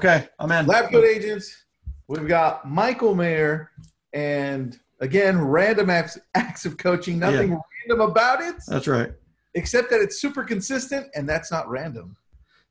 Okay, I'm in. Lab Coat Agents. We've got Michael Maher, and again, random acts, acts of coaching. Nothing Yeah. random about it, That's right. except that it's super consistent, and that's not random.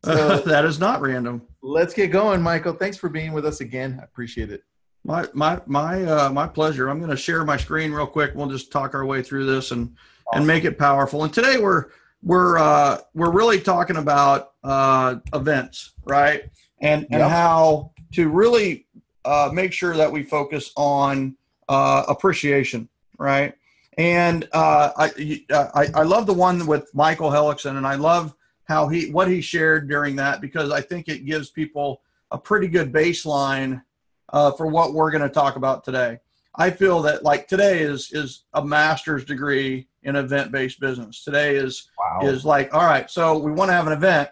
So that is not random. let's get going, Michael. Thanks for being with us again. I appreciate it. My my my uh, my pleasure. I'm going to share my screen real quick. We'll just talk our way through this and and make it powerful. And today we're we're uh, we're really talking about uh, events, right? And and Yep. how to really uh, make sure that we focus on uh, appreciation, right? And uh, I, I I love the one with Michael Hellickson, and I love how he what he shared during that because I think it gives people a pretty good baseline uh, for what we're going to talk about today. I feel that like today is is a master's degree in event based business. Today is Wow. is like all right. So we want to have an event.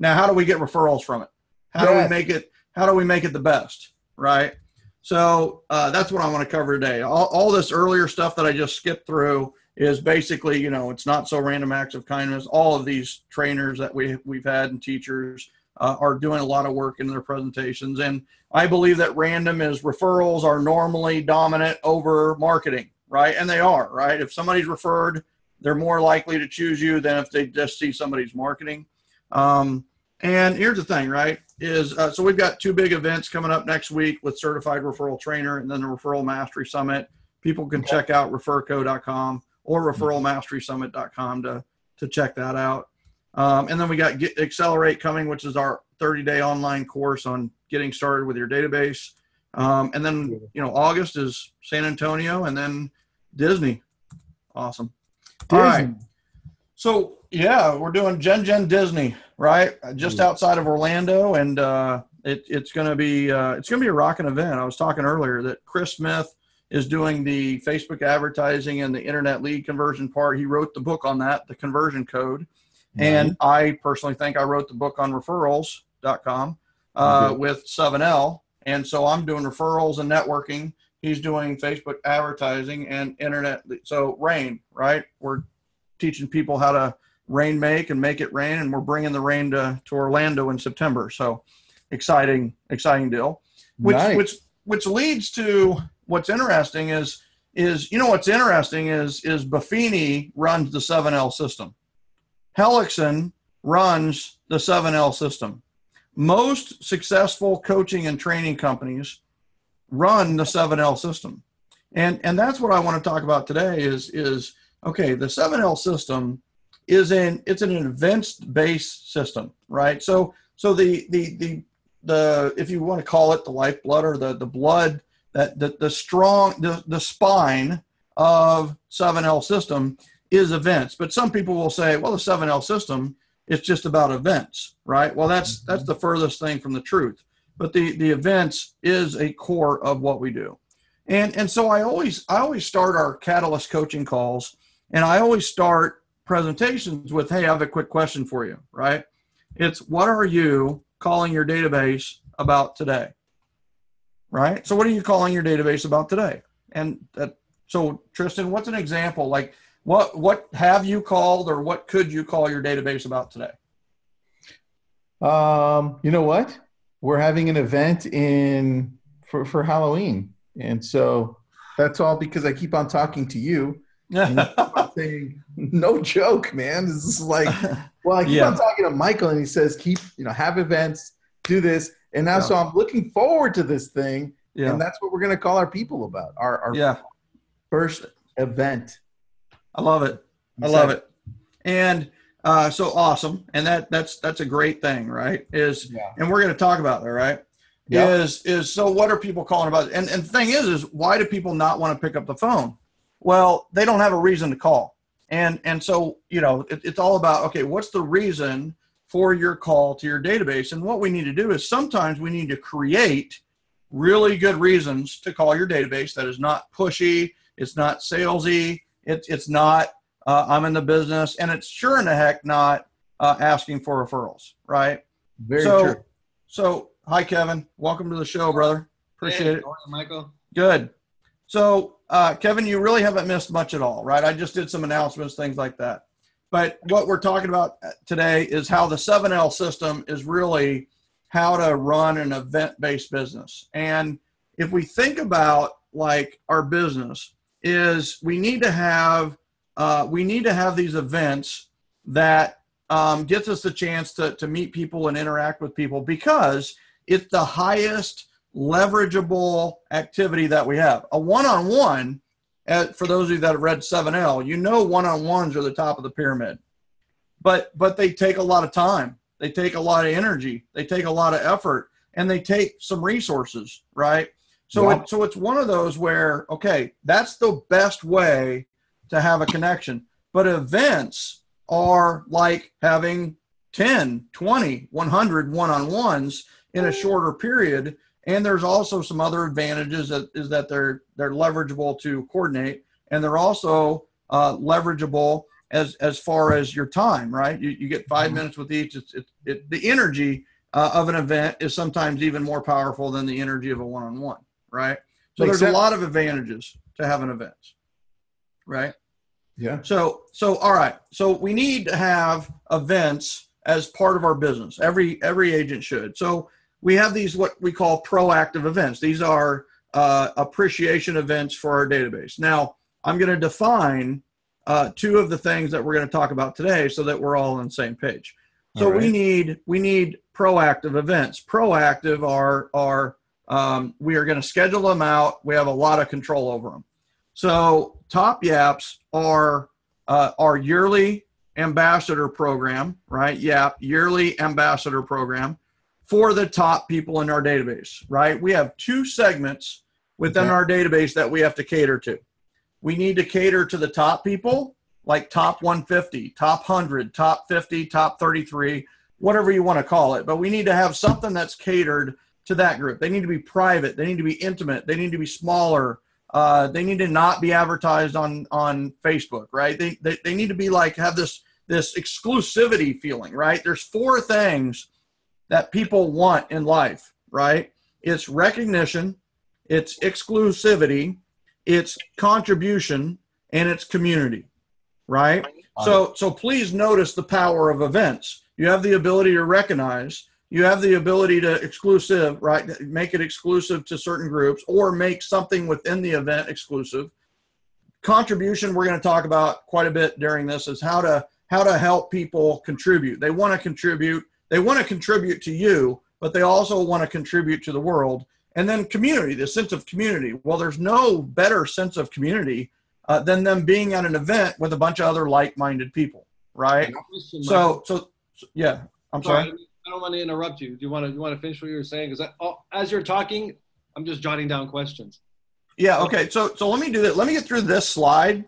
Now, how do we get referrals from it? How do we make it? How do we make it the best? Right. So uh, that's what I want to cover today. All, all this earlier stuff that I just skipped through is basically, you know, it's not so random acts of kindness. All of these trainers that we we've had and teachers uh, are doing a lot of work in their presentations, and I believe that random is referrals are normally dominant over marketing, right? And they are, right? If somebody's referred, they're more likely to choose you than if they just see somebody's marketing. Um, and here's the thing, right? Is uh, so we've got two big events coming up next week with Certified Referral Trainer and then the Referral Mastery Summit. People can check out referco.com or referralmasterysummit.com to to check that out. Um, and then we got Get Accelerate coming, which is our 30 day online course on getting started with your database. Um, and then you know August is San Antonio, and then Disney. Awesome. All right. So yeah, we're doing Gen Gen Disney, right? Uh, Just outside of Orlando, and uh, it, it's going to be uh, it's going to be a rocking event. I was talking earlier that Chris Smith is doing the Facebook advertising and the internet lead conversion part. He wrote the book on that, the conversion code, and I personally think I wrote the book on referrals.com uh, Mhm. with 7L, and so I'm doing referrals and networking. He's doing Facebook advertising and internet. So rain, right? We're teaching people how to rain make and make it rain and we're bringing the rain to, to orlando in september. So exciting exciting deal. Which Nice. which which leads to what's interesting is is you know what's interesting is is buffini runs the 7l system. Hellickson runs the 7l system. Most successful coaching and training companies run the 7l system. And and that's what i want to talk about today is is okay the 7l system is an it's an events based system right? So so the the the the if you want to call it the lifeblood or the the blood that the, the strong the, the spine of 7l system is events. But some people will say well the 7l system is just about events right? Well that's mm-hmm. that's the furthest thing from the truth. But the the events is a core of what we do. And and so i always i always start our catalyst coaching calls and i always start presentations with hey i have a quick question for you right it's what are you calling your database about today right so what are you calling your database about today and that so tristan what's an example like what what have you called or what could you call your database about today Um, you know what? We're having an event in for, for Halloween. And so that's all because I keep on talking to you. And you keep on saying, no joke, man. This is like, well, I keep Yeah. on talking to Michael and he says, keep, you know, have events, do this. And now, Yeah. so I'm looking forward to this thing. yeah And that's what we're going to call our people about our, our yeah first event. i love it I love it. And uh, so awesome. And that that's that's a great thing, right? Is Yeah. and we're going to talk about that, right? Yeah. Is is so what are people calling about? And and the thing is, is why do people not want to pick up the phone? Well, they don't have a reason to call. And and so you know it, it's all about okay, what's the reason for your call to your database? And what we need to do is sometimes we need to create really good reasons to call your database that is not pushy, it's not salesy, it's it's not uh, I'm in the business, and it's sure in the heck not uh, asking for referrals, right? Very so, true. so hi Kevin, welcome to the show, brother. Appreciate Hey, it. how are you, Michael. Good. So, uh, Kevin, you really haven't missed much at all, right? I just did some announcements, things like that. But what we're talking about today is how the 7L system is really how to run an event-based business. And if we think about like our business, is we need to have uh, we need to have these events that um, gets us the chance to, to meet people and interact with people because it's the highest leverageable activity that we have. A one-on-one, uh, for those of you that have read 7L, you know one-on-ones are the top of the pyramid. But but they take a lot of time. They take a lot of energy. They take a lot of effort and they take some resources, right? So Yeah. it, so it's one of those where okay, that's the best way to have a connection. But events are like having 10, 20, 100 one-on-ones in a shorter period and there's also some other advantages that is that they're they're leverageable to coordinate and they're also uh, leverageable as as far as your time right you, you get 5 Mhm. minutes with each it's, it, it, the energy uh, of an event is sometimes even more powerful than the energy of a one-on-one right so Makes there's sense. a lot of advantages to having events right Yeah. so, so all right. So we need to have events as part of our business. Every every agent should. So we have these what we call proactive events. These are uh, appreciation events for our database. Now I'm going to define uh, two of the things that we're going to talk about today, so that we're all on the same page. So right. we need we need proactive events. Proactive are are um, we are going to schedule them out. We have a lot of control over them. So Top Yaps are uh, our yearly ambassador program, right? Yap yearly ambassador program for the top people in our database, right? We have two segments within Okay. our database that we have to cater to. We need to cater to the top people, like top 150, top 100, top 50, top 33, whatever you want to call it. But we need to have something that's catered to that group. They need to be private. They need to be intimate. They need to be smaller. Uh, they need to not be advertised on on Facebook, right? They, they they need to be like have this this exclusivity feeling, right? There's four things that people want in life, right? It's recognition, it's exclusivity, it's contribution, and it's community, right? So so please notice the power of events. You have the ability to recognize, you have the ability to exclusive, right? Make it exclusive to certain groups or make something within the event exclusive. Contribution we're going to talk about quite a bit during this is how to how to help people contribute. They want to contribute, they want to contribute to you, but they also want to contribute to the world. And then community, the sense of community. Well, there's no better sense of community uh, than them being at an event with a bunch of other like-minded people, right? So, so, so yeah. I'm sorry. Sorry, I don't want to interrupt you. Do you want to you want to finish what you were saying? Because oh, as you're talking, I'm just jotting down questions. Yeah. Okay. So, so let me do that. Let me get through this slide,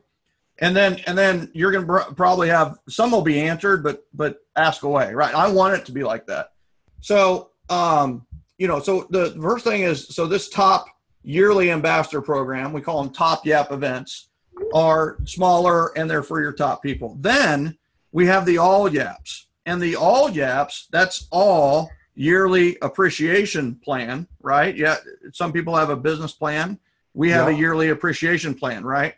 and then and then you're gonna br- probably have some will be answered, but but ask away, right? I want it to be like that. So, um, you know, so the first thing is so this top yearly ambassador program, we call them top Yap events, are smaller and they're for your top people. Then we have the all Yaps, and the all Yaps that's all yearly appreciation plan, right? Yeah, some people have a business plan. We have a yearly appreciation plan, right?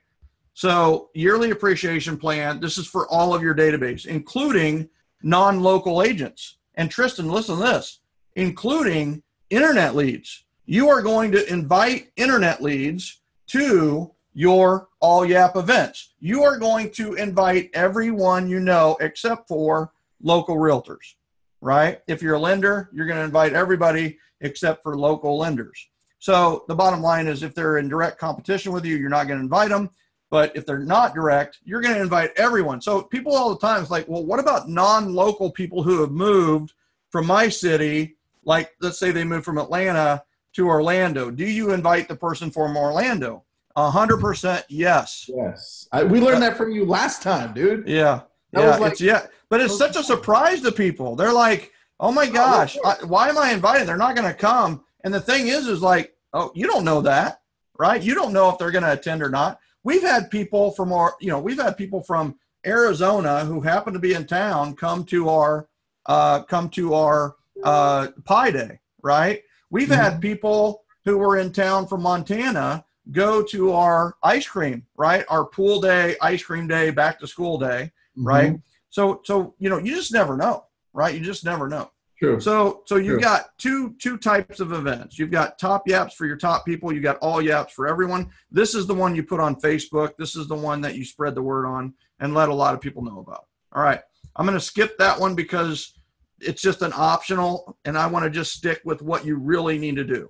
So, yearly appreciation plan, this is for all of your database, including non local agents. And Tristan, listen to this, including internet leads. You are going to invite internet leads to your All Yap events. You are going to invite everyone you know except for local realtors, right? If you're a lender, you're going to invite everybody except for local lenders. So the bottom line is if they're in direct competition with you, you're not going to invite them. But if they're not direct, you're going to invite everyone. So people all the time is like, well, what about non-local people who have moved from my city? Like, let's say they moved from Atlanta to Orlando. Do you invite the person from Orlando? A hundred percent, yes. Yes. I, we learned that from you last time, dude. Yeah, That yeah, like- it's yeah. But it's such a surprise to people. They're like, "Oh my gosh, I, why am I invited? They're not going to come." And the thing is, is like, oh, you don't know that, right? You don't know if they're going to attend or not. We've had people from our, you know, we've had people from Arizona who happen to be in town come to our, uh, come to our uh, Pi Day, right? We've had people who were in town from Montana go to our ice cream, right? Our pool day, ice cream day, back to school day, right? Mhm. So, so you know, you just never know, right? You just never know. True. So so you've True. got two two types of events. You've got top yaps for your top people. You got all yaps for everyone. This is the one you put on Facebook. This is the one that you spread the word on and let a lot of people know about. All right. I'm going to skip that one because it's just an optional and I want to just stick with what you really need to do.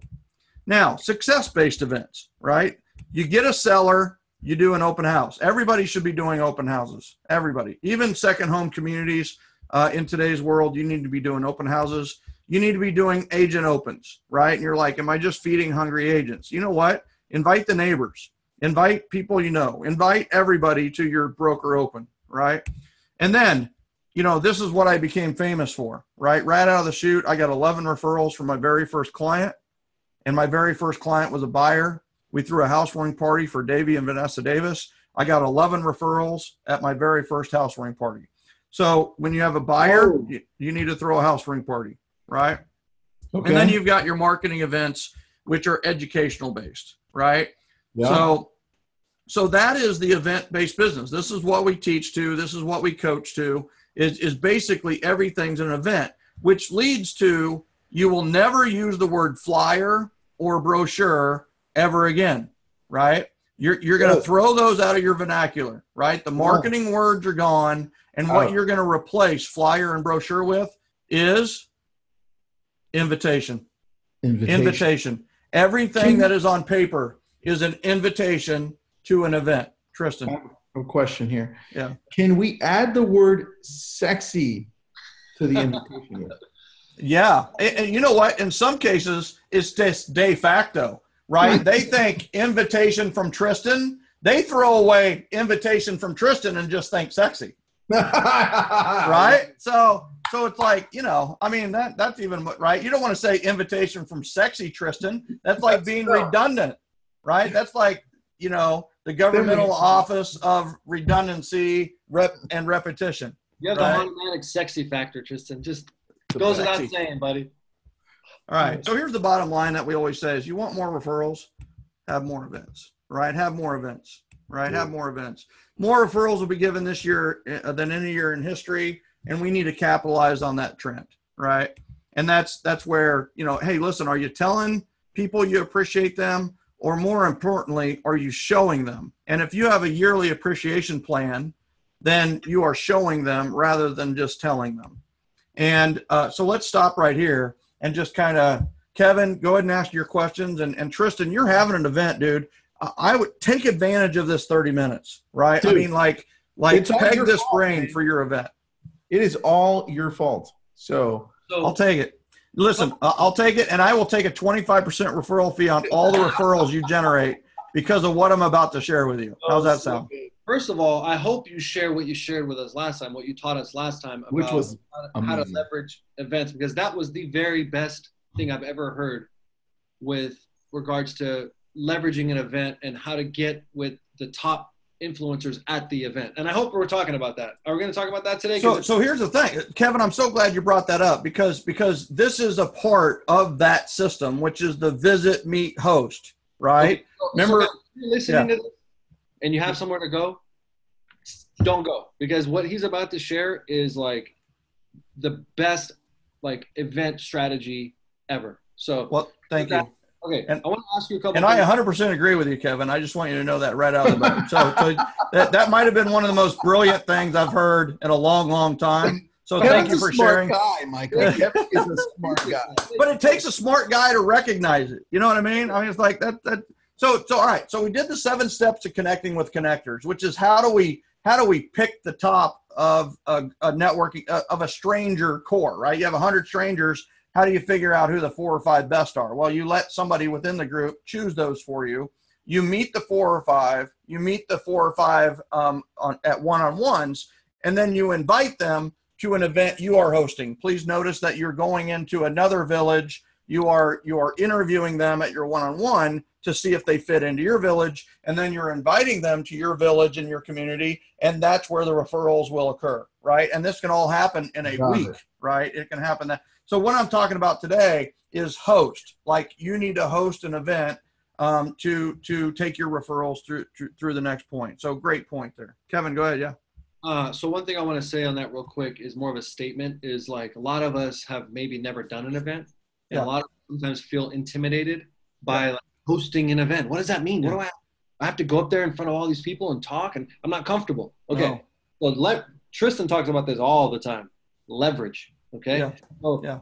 Now, success-based events, right? You get a seller, you do an open house. Everybody should be doing open houses. Everybody, even second home communities uh, in today's world, you need to be doing open houses. You need to be doing agent opens, right? And you're like, am I just feeding hungry agents? You know what? Invite the neighbors, invite people you know, invite everybody to your broker open, right? And then, you know, this is what I became famous for, right? Right out of the chute, I got 11 referrals from my very first client. And my very first client was a buyer. We threw a housewarming party for Davy and Vanessa Davis. I got 11 referrals at my very first housewarming party. So when you have a buyer, Oh. you, you need to throw a housewarming party, right? Okay. And then you've got your marketing events, which are educational based, right? Yeah. So, so that is the event based business. This is what we teach to. This is what we coach to. Is is basically everything's an event, which leads to you will never use the word flyer or brochure ever again, right? You're you're going to throw those out of your vernacular, right? The marketing words are gone, and oh. what Oh. you're going to replace flyer and brochure with is invitation invitation. invitation. Everything Can- that is on paper is an invitation to an event. Tristan. I have a question here. Yeah. Can we add the word sexy to the invitation? list? Yeah. And, and you know what? In some cases, it's just de facto, right? they think invitation from Tristan. They throw away invitation from Tristan and just think sexy, right? So, so it's like you know, I mean that that's even right. You don't want to say invitation from sexy Tristan. That's like That's being tough. redundant, right? That's like you know the governmental office of redundancy rep and repetition. You have Right. the automatic sexy factor, Tristan. Just The goes without saying, buddy. All right. So here's the bottom line that we always say is you want more referrals, have more events, right? Have more events, right? Have more events. More referrals will be given this year uh, than any year in history, and we need to capitalize on that trend, right? And that's that's where, you know, hey, listen, are you telling people you appreciate them or more importantly, are you showing them? And if you have a yearly appreciation plan, then you are showing them rather than just telling them. And uh, so let's stop right here and just kind of Kevin, go ahead and ask your questions. And, and Tristan, you're having an event, dude. I, I would take advantage of this 30 minutes, right? I mean, like, like it's all peg this fault, brain man. for your event. It is all your fault. So So I'll take it. Listen, I- I'll take it, and I will take a 25% referral fee on all the referrals you generate because of what I'm about to share with you. Oh, How's that sound? First of all, I hope you share what you shared with us last time, what you taught us last time about Which was how to- how to leverage events, because that was the very best thing I've ever heard with regards to leveraging an event and how to get with the top influencers at the event. And I hope we're talking about that. Are we going to talk about that today? So, so here's the thing, Kevin. I'm so glad you brought that up because because this is a part of that system, which is the visit, meet, host, right? So- Remember- so listening to this and you have somewhere to go, don't go because what he's about to share is like the best like event strategy ever. So Well, thank you. Okay, and- I want to ask you a couple. And I 100% agree with you, Kevin. I just want you to know that right out of the boat. So, so that, that might have been one of the most brilliant things I've heard in a long, long time. So thank Kevin's you a for smart sharing. guy, Michael. Kevin is a smart guy. But it takes a smart guy to recognize it. You know what I mean? I mean, it's like that. That. So, so all right. So we did the seven steps to connecting with connectors, which is how do we how do we pick the top of a, a networking uh, of a stranger core, right? You have a hundred strangers. How do you figure out who the four or five best are? Well, you let somebody within the group choose those for you. You meet the four or five. You meet the four or five um, on, at one-on-ones, and then you invite them to an event you are hosting. Please notice that you're going into another village. You are you are interviewing them at your one-on-one to see if they fit into your village, and then you're inviting them to your village and your community, and that's where the referrals will occur, right? And this can all happen in a Got week, it. Right? It can happen that. So what I'm talking about today is host. Like you need to host an event um, to to take your referrals through, through through the next point. So great point there, Kevin. Go ahead. Yeah. Uh, so one thing I want to say on that real quick is more of a statement. Is like a lot of us have maybe never done an event, and Yeah. a lot of us sometimes feel intimidated by like, hosting an event. What does that mean? What do I? I have to go up there in front of all these people and talk, and I'm not comfortable. Okay, No. well, le- Tristan talks about this all the time. Leverage. Okay. Yeah. So Yeah.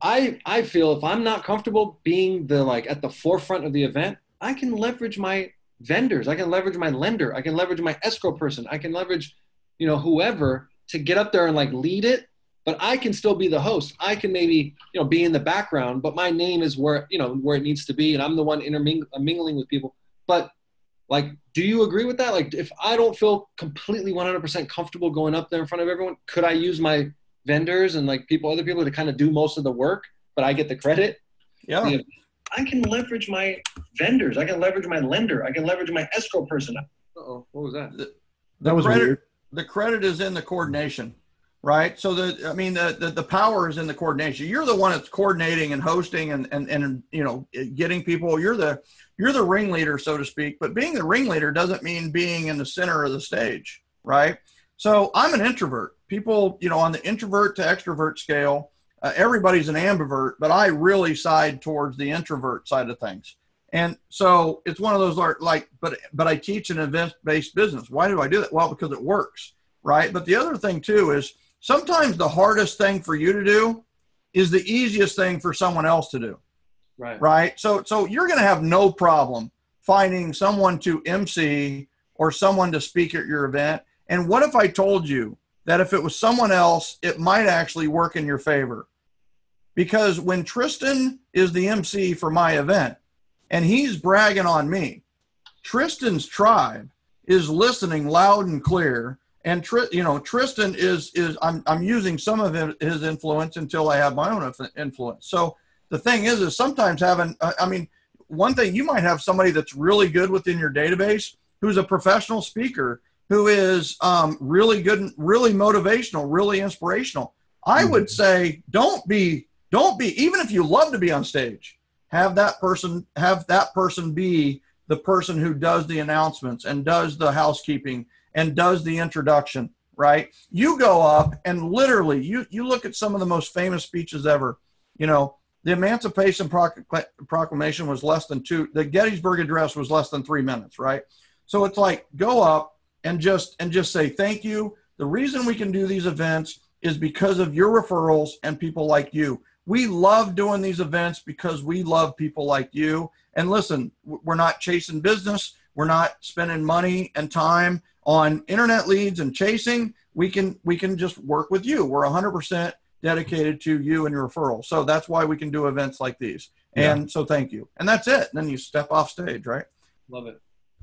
I I feel if I'm not comfortable being the like at the forefront of the event, I can leverage my vendors. I can leverage my lender. I can leverage my escrow person. I can leverage, you know, whoever to get up there and like lead it. But I can still be the host. I can maybe you know be in the background, but my name is where you know where it needs to be, and I'm the one intermingling uh, mingling with people. But like, do you agree with that? Like, if I don't feel completely 100% comfortable going up there in front of everyone, could I use my vendors and like people, other people to kind of do most of the work, but I get the credit? Yeah. Yeah. I can leverage my vendors. I can leverage my lender. I can leverage my escrow person. oh, what was that? The That was credit, weird. the credit is in the coordination, right? So the I mean the, the the power is in the coordination. You're the one that's coordinating and hosting and and and you know getting people. You're the you're the ringleader, so to speak. But being the ringleader doesn't mean being in the center of the stage, right? So I'm an introvert. People, you know, on the introvert to extrovert scale, uh, everybody's an ambivert, but I really side towards the introvert side of things. And so it's one of those like, like but but I teach an event-based business. Why do I do that? Well, because it works, right? But the other thing too is sometimes the hardest thing for you to do is the easiest thing for someone else to do, Right. right? So so you're going to have no problem finding someone to MC or someone to speak at your event. And what if I told you that if it was someone else, it might actually work in your favor? Because when Tristan is the MC for my event and he's bragging on me, Tristan's tribe is listening loud and clear. And Tri- you know, Tristan is is I'm I'm using some of his influence until I have my own influence. So the thing is, is sometimes having I I mean, one thing you might have somebody that's really good within your database who's a professional speaker who is um, really good, and really motivational, really inspirational. I would say don't be don't be even if you love to be on stage, have that person have that person be the person who does the announcements and does the housekeeping and does the introduction. Right? You go up and literally you you look at some of the most famous speeches ever. You know, the Emancipation Proclamation was less than two. The Gettysburg Address was less than three minutes. Right? So it's like go up and just and just say thank you. The reason we can do these events is because of your referrals and people like you. We love doing these events because we love people like you. And listen, we're not chasing business. We're not spending money and time on internet leads and chasing. We can we can just work with you. We're 100% dedicated to you and your referrals. So that's why we can do events like these. And so thank you. And that's it. then you step off stage, right? Love it.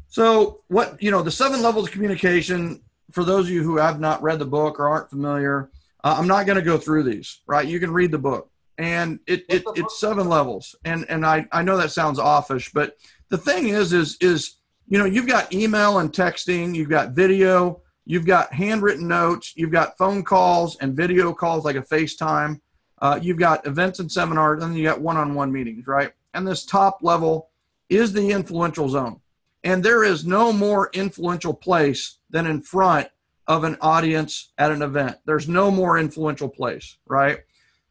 So, what you know, the seven levels of communication. For those of you who have not read the book or aren't familiar, uh, I'm not going to go through these. Right? You can read the book, and it, it it's seven levels. And and I I know that sounds offish, but the thing is is is you know you've got email and texting, you've got video, you've got handwritten notes, you've got phone calls and video calls like a FaceTime. Uh, you've got events and seminars, and then you got one-on-one meetings, right? And this top level is the influential zone. And there is no more influential place than in front of an audience at an event. There's no more influential place, right?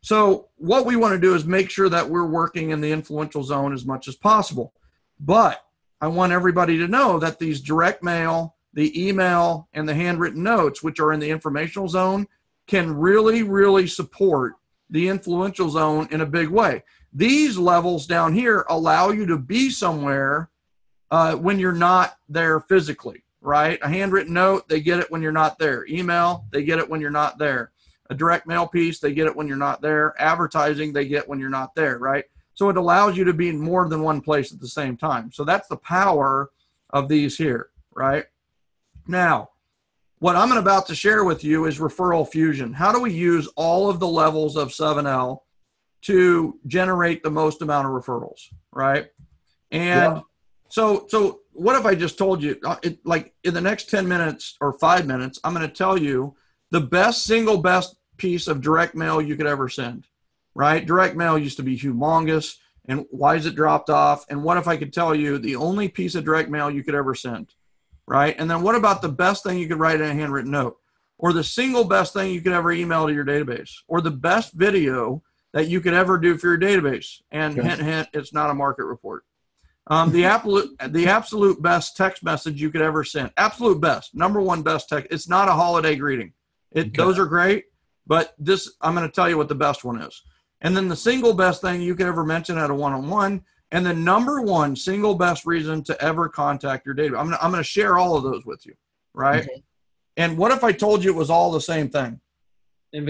So, what we want to do is make sure that we're working in the influential zone as much as possible. But I want everybody to know that these direct mail, the email, and the handwritten notes, which are in the informational zone, can really, really support the influential zone in a big way. These levels down here allow you to be somewhere uh, when you're not there physically, right? A handwritten note, they get it when you're not there. Email, they get it when you're not there. A direct mail piece, they get it when you're not there. Advertising, they get when you're not there, right? So it allows you to be in more than one place at the same time. So that's the power of these here, right? Now, what I'm about to share with you is referral fusion. How do we use all of the levels of 7L to generate the most amount of referrals, right? And Yeah. so, so what if I just told you, uh, it, like in the next 10 minutes or five minutes, I'm going to tell you the best single best piece of direct mail you could ever send, right? Direct mail used to be humongous. And why is it dropped off? And what if I could tell you the only piece of direct mail you could ever send? Right? And then what about the best thing you could write in a handwritten note? Or the single best thing you could ever email to your database? Or the best video that you could ever do for your database? And Okay. hint, hint, it's not a market report. Um, the absolute the absolute best text message you could ever send. Absolute best, number one best text. It's not a holiday greeting. It Okay. those are great, but this I'm going to tell you what the best one is. And then the single best thing you could ever mention at a one-on-one, and the number one single best reason to ever contact your database. I'm gonna, I'm going to share all of those with you, right? And what if I told you it was all the same thing?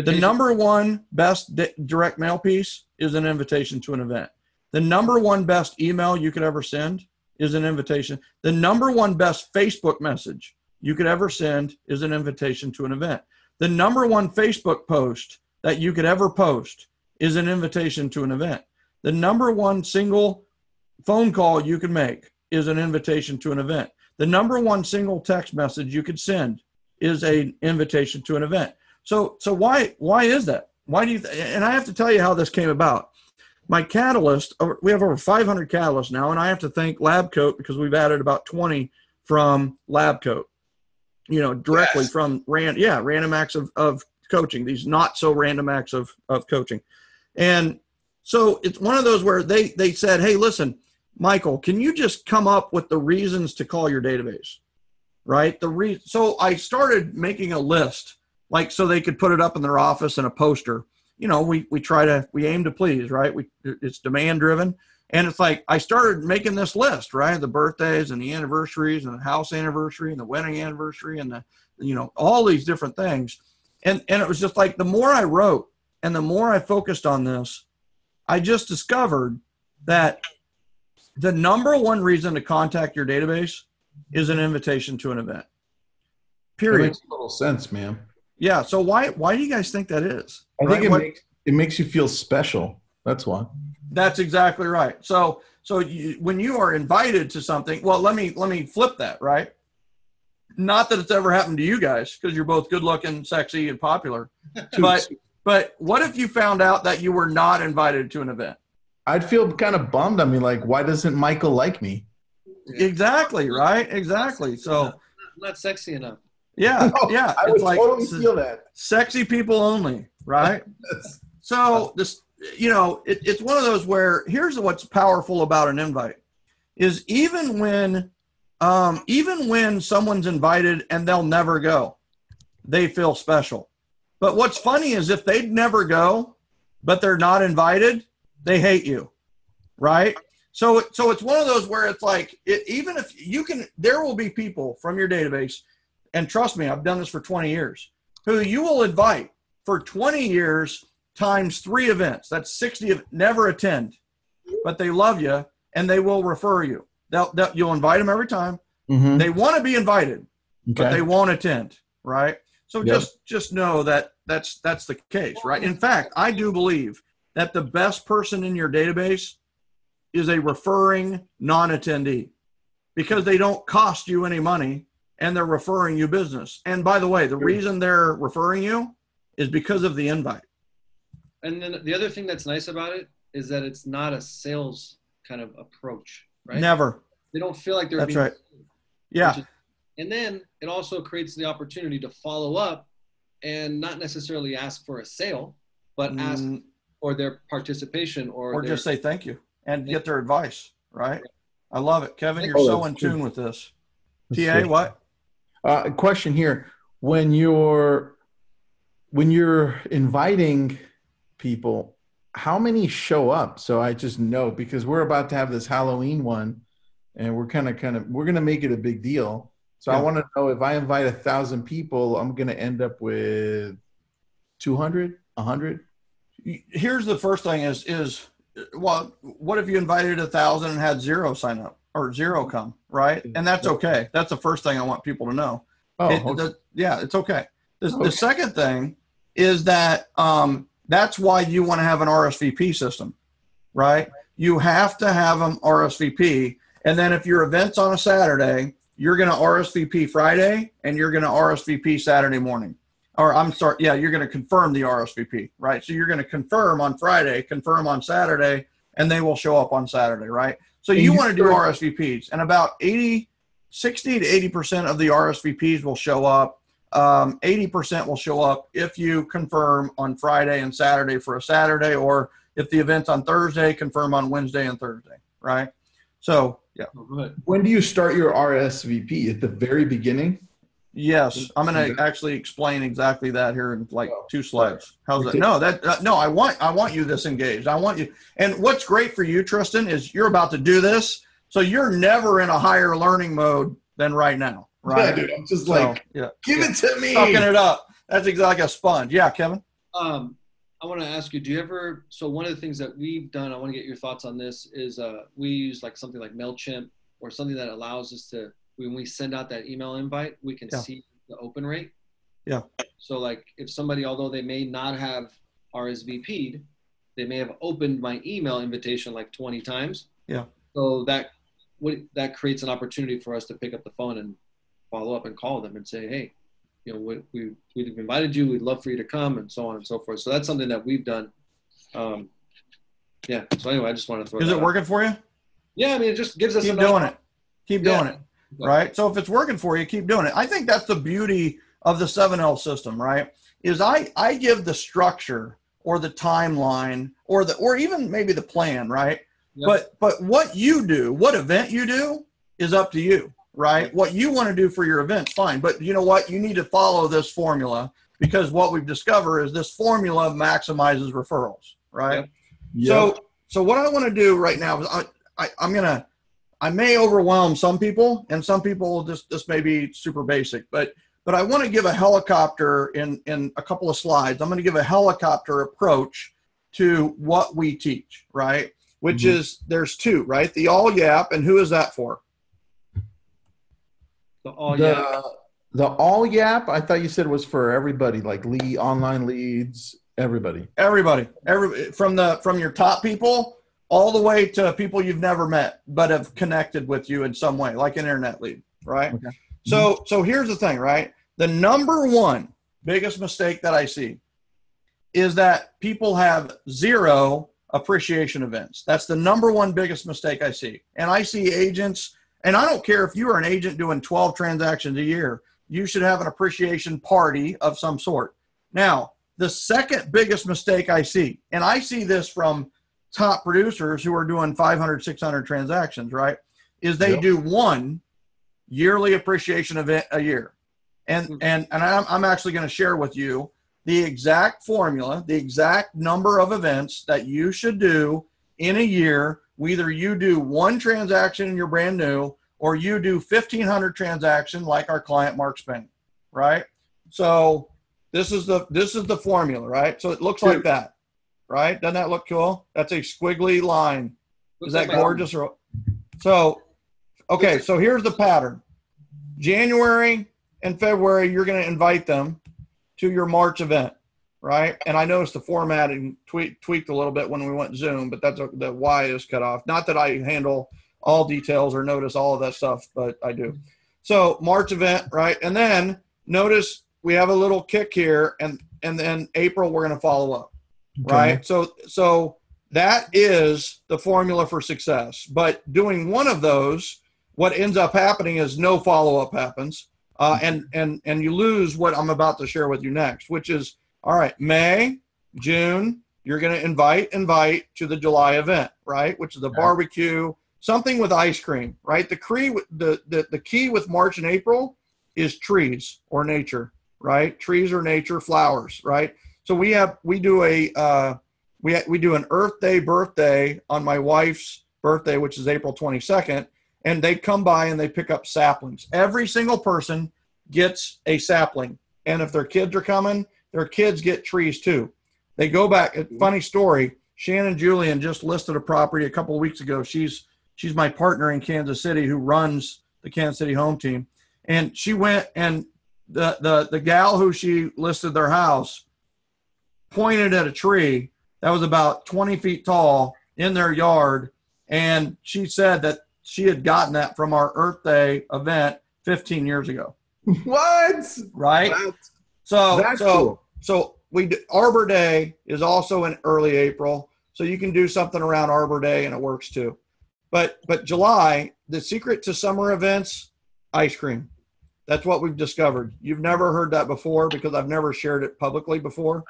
The number one best di- direct mail piece is an invitation to an event. The number one best email you could ever send is an invitation. The number one best Facebook message you could ever send is an invitation to an event. The number one Facebook post that you could ever post is an invitation to an event. The number one single phone call you can make is an invitation to an event. The number one single text message you could send is an invitation to an event. So so why why is that? Why do you? Th- and I have to tell you how this came about. My catalyst, we have over 500 catalysts now, and I have to thank LabCoat because we've added about 20 from LabCoat. You know, directly Yes. from ran yeah random acts of, of coaching. These not so random acts of of coaching, and so it's one of those where they they said, hey, listen, Michael, can you just come up with the reasons to call your database? Right. The re- so I started making a list like so they could put it up in their office in a poster. You know we we try to we aim to please right? We it's demand driven. And it's like i started making this list right? The birthdays and the anniversaries and the house anniversary and the wedding anniversary and the you know all these different things. And and it was just like the more i wrote and the more i focused on this i just discovered that the number one reason to contact your database is an invitation to an event That period makes total sense, man. yeah. So why why do you guys think that is? I Right? think it What- makes it makes you feel special. That's why. that's exactly right. So so you, when you are invited to something, well, let me let me flip that. Right. Not that it's ever happened to you guys because you're both good looking, sexy, and popular. But but what if you found out that you were not invited to an event? I'd feel kind of bummed. I mean, like, why doesn't Michael like me? Yeah. Exactly. Right. Exactly. So Not, not sexy enough. yeah, No, yeah. I would like totally feel that. sexy people only. Right. That's- So this, you know, it, it's one of those where here's what's powerful about an invite is even when, um, even when someone's invited and they'll never go, they feel special. But what's funny is if they'd never go, but they're not invited, they hate you, right? So, so it's one of those where it's like, it, even if you can, there will be people from your database, and trust me, I've done this for 20 years, who you will invite for 20 years times three events. That's 60 of never attend, but they love you and they will refer you. They'll, they'll you'll invite them every time. Mhm. They want to be invited, but they won't attend. Right. So Yep. just just know that that's that's the case. Right. In fact, I do believe that the best person in your database is a referring non-attendee because they don't cost you any money and they're referring you business. And by the way, the reason they're referring you is because of the invite. And then the other thing that's nice about it is that it's not a sales kind of approach, right? Never. They don't feel like they're That's being right. Yeah. Is- and then it also creates the opportunity to follow up and not necessarily ask for a sale, but ask Mm, for their participation or, or their, just say thank you and get their advice. Right. I love it, Kevin. You're Oh, so that's in true. tune with this. That's TA, true. what? Uh, question here: When you're when you're inviting people, how many show up? So I just know because we're about to have this Halloween one, and we're kind of kind of we're gonna make it a big deal. So I want to know if I invite a thousand people, I'm gonna end up with 200, 100. Here's the first thing: is is well, what if you invited a thousand and had zero sign up or zero come? Right, and that's okay. That's the first thing I want people to know. Oh, It- okay. the- yeah, it's okay. The, Okay. the second thing is that um, that's why you want to have an RSVP system, right? You have to have an RSVP, and then if your event's on a Saturday, you're going to RSVP Friday and you're going to RSVP Saturday morning. Or I'm sorry, yeah, you're going to confirm the RSVP, right? So you're going to confirm on Friday, confirm on Saturday, and they will show up on Saturday, right? So you you want to do RSVPs, and about 80 60 to 80 percent of the RSVPs will show up. Um, 80 percent will show up if you confirm on Friday and Saturday for a Saturday, or if the event's on Thursday, confirm on Wednesday and Thursday. Right. So yeah. When do you start your RSVP? At the very beginning? Yes, I'm going to actually explain exactly that here in like two slides. How's that? No, that uh, no. I want I want you this engaged. I want you. And what's great for you, Tristan, is you're about to do this, so you're never in a higher learning mode than right now. Right? Yeah, dude. I'm just So, like, yeah, give it to me. sucking it up. That's exactly a sponge. Yeah, Kevin. Um, I want to ask you, do you ever, so one of the things that we've done, I want to get your thoughts on this, is uh, we use like something like MailChimp or something that allows us to, when we send out that email invite, we can Yeah. see the open rate. Yeah. So like if somebody, although they may not have RSVP'd, they may have opened my email invitation like 20 times. Yeah. So that, what, that creates an opportunity for us to pick up the phone and follow up and call them and say, hey, you know, we, we, we've invited you. We'd love for you to come and so on and so forth. So that's something that we've done. Um, yeah. So anyway, I just wanted to throw Is it out. working for you? Yeah. I mean, it just gives us Keep doing it. Keep doing it. Right? So if it's working for you, keep doing it. I think that's the beauty of the 7L system, right? Is I I give the structure or the timeline or the or even maybe the plan, right? Yeah. But but what you do, what event you do is up to you, right? What you want to do for your event, fine. But you know what? You need to follow this formula because what we've discovered is this formula maximizes referrals, right? Yep. So, so what I want to do right now is I, I I'm gonna I may overwhelm some people, and some people will just this may be super basic, but but I want to give a helicopter in in a couple of slides. I'm going to give a helicopter approach to what we teach, right? Which Mhm. is there's two, right? The all yap, and who is that for? The, oh, the, yeah. the all yap, I thought you said was for everybody, like lead, online leads, everybody. Everybody, every from the from your top people all the way to people you've never met but have connected with you in some way, like an internet lead, right? Okay. So so here's the thing, right? The number one biggest mistake that I see is that people have zero appreciation events. That's the number one biggest mistake I see. And I see agents, and I don't care if you are an agent doing 12 transactions a year, you should have an appreciation party of some sort. Now, the second biggest mistake I see, and I see this from top producers who are doing 500, 600 transactions, right? Is they Yep. do one yearly appreciation event a year. And Mhm. and and I'm, I'm actually going to share with you the exact formula, the exact number of events that you should do in a year. Whether you do one transaction and you're brand new, or you do 1,500 transaction like our client Mark Spain, right? So this is the this is the formula, right? So it looks like that, right? Doesn't that look cool? That's a squiggly line. Is that gorgeous? Or, so, okay, so here's the pattern. January and February, you're going to invite them to your March event, right? And I noticed the formatting tweak, tweaked a little bit when we went Zoom, but that's the Y is cut off. Not that I handle all details or notice all of that stuff, but I do. So March event, right? And then notice we have a little kick here, and and then April we're going to follow up right? So so that is the formula for success. But doing one of those what ends up happening is no follow-up happens. Uh, and and and you lose what i'm about to share with you next which is all right may june you're going to invite invite to the july event right? Which is the barbecue something with ice cream right? The key the, the the key with march and april is trees or nature right? Trees or nature flowers right so we have we do a uh, we we do an Earth Day birthday on my wife's birthday, which is April 22nd, and they come by and they pick up saplings. Every single person gets a sapling, and if their kids are coming, their kids get trees too. They go back. Funny story. Shannon Julian just listed a property a couple of weeks ago. She's she's my partner in Kansas City who runs the Kansas City home team, and she went and the the the gal who she listed their house pointed at a tree that was about 20 feet tall in their yard. And she said that she had gotten that from our Earth Day event 15 years ago. What? Right. That's, So, that's so, cool. so we, Arbor Day is also in early April. So you can do something around Arbor Day and it works too. But, but July, the secret to summer events ice cream. That's what we've discovered. You've never heard that before because I've never shared it publicly before.